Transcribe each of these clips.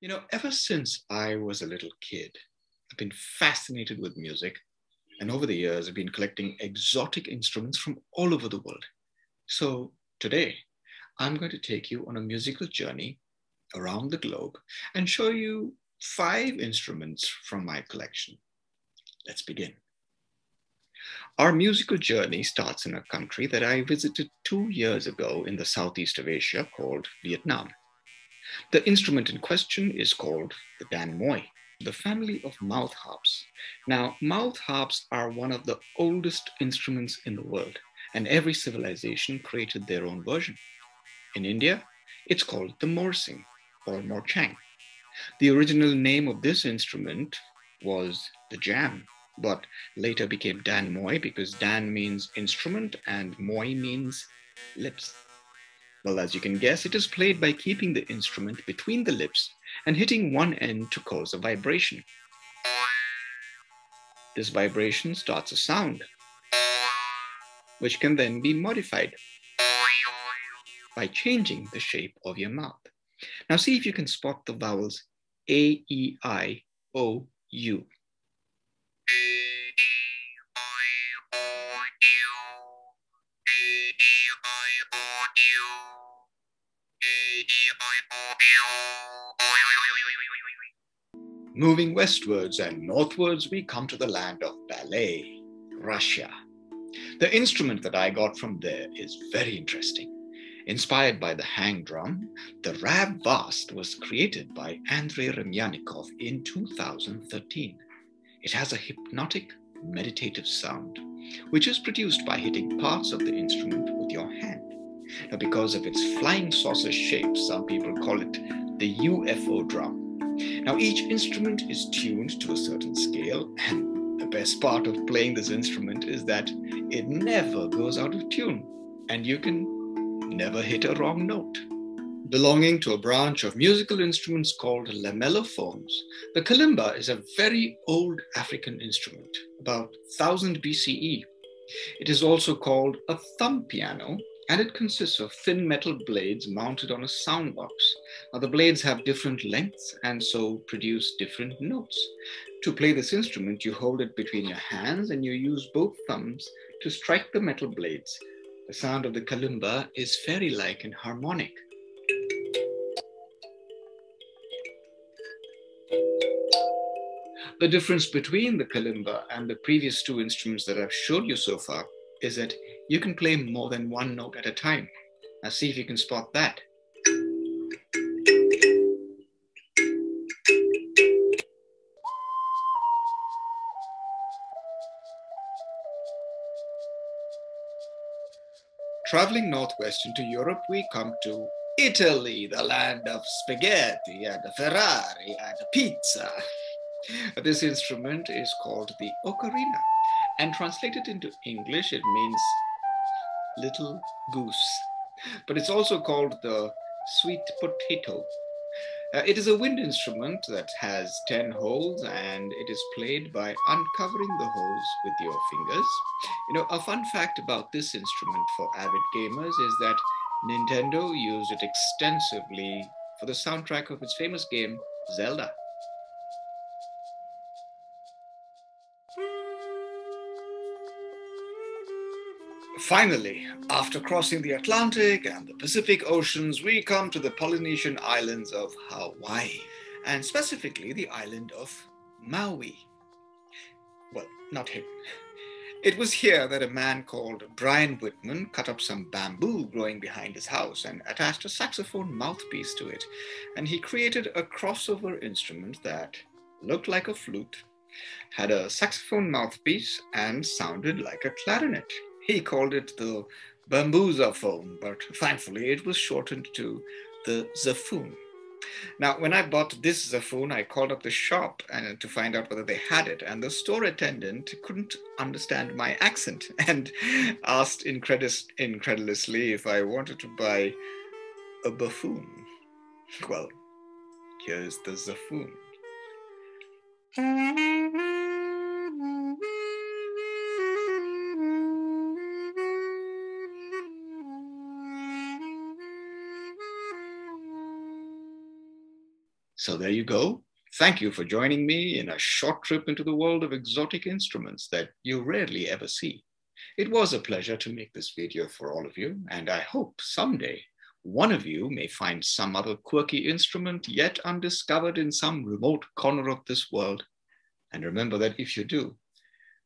You know, ever since I was a little kid, I've been fascinated with music. And over the years, I've been collecting exotic instruments from all over the world. So today, I'm going to take you on a musical journey around the globe and show you five instruments from my collection. Let's begin. Our musical journey starts in a country that I visited two years ago in the southeast of Asia called Vietnam. The instrument in question is called the Dan Moi, the family of mouth harps. Now, mouth harps are one of the oldest instruments in the world, and every civilization created their own version. In India, it's called the morsing or morchang. The original name of this instrument was the jam, but later became Dan Moi because Dan means instrument and Moi means lips. Well, as you can guess, it is played by keeping the instrument between the lips and hitting one end to cause a vibration. This vibration starts a sound, which can then be modified by changing the shape of your mouth. Now see if you can spot the vowels A, E, I, O, U. Moving westwards and northwards, we come to the land of ballet, Russia. The instrument that I got from there is very interesting. Inspired by the hang drum, the Rav Vast was created by Andrei Remyanikov in 2013. It has a hypnotic, meditative sound, which is produced by hitting parts of the instrument with your hand. Now, because of its flying saucer shape, some people call it the UFO drum. Now, each instrument is tuned to a certain scale, and the best part of playing this instrument is that it never goes out of tune, and you can never hit a wrong note. Belonging to a branch of musical instruments called lamellophones, the kalimba is a very old African instrument, about 1000 BCE. It is also called a thumb piano and it consists of thin metal blades mounted on a sound box. Now, the blades have different lengths and so produce different notes. To play this instrument, you hold it between your hands and you use both thumbs to strike the metal blades. The sound of the kalimba is fairy like and harmonic. The difference between the kalimba and the previous two instruments that I've showed you so far is that you can play more than one note at a time. Now see if you can spot that. Traveling northwest into Europe, we come to Italy, the land of spaghetti and Ferrari and pizza. This instrument is called the ocarina, and translated into English, it means little goose. But it's also called the sweet potato. Uh, it is a wind instrument that has 10 holes and it is played by uncovering the holes with your fingers. You know, a fun fact about this instrument for avid gamers is that Nintendo used it extensively for the soundtrack of its famous game, Zelda. Finally, after crossing the Atlantic and the Pacific Oceans, we come to the Polynesian islands of Hawaii, and specifically the island of Maui. Well, not him. It was here that a man called Brian Wittman cut up some bamboo growing behind his house and attached a saxophone mouthpiece to it. And he created a crossover instrument that looked like a flute, had a saxophone mouthpiece, and sounded like a clarinet. He called it the bamboozaphone, but thankfully it was shortened to the Xaphoon. Now, when I bought this Xaphoon, I called up the shop and to find out whether they had it, and the store attendant couldn't understand my accent and asked incredulously if I wanted to buy a buffoon. Well, here's the Xaphoon. So there you go. Thank you for joining me in a short trip into the world of exotic instruments that you rarely ever see. It was a pleasure to make this video for all of you, and I hope someday one of you may find some other quirky instrument yet undiscovered in some remote corner of this world. And remember that if you do,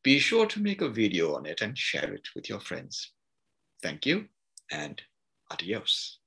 be sure to make a video on it and share it with your friends. Thank you and adios.